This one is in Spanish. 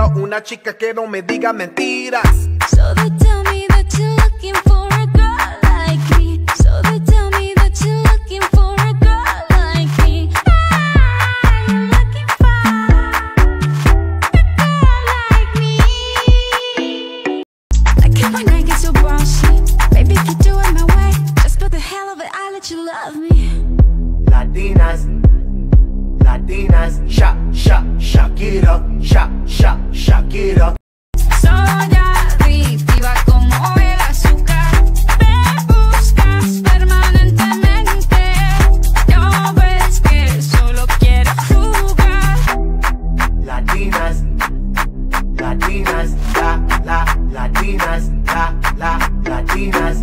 quiero una chica que no me diga mentiras. So they tell me that you're looking for a girl like me. So they tell me that you're looking for a girl like me. Ah, you're looking for a girl like me. Like it when I get so bossy. Baby, if you do it my way, just for the hell of it, I let you love me. Latinas, Latinas, cualquiera. Soy como el azúcar. Me buscas permanentemente. No ves que solo quiero jugar. Latinas, latinas, la, la, latinas, la, la, latinas.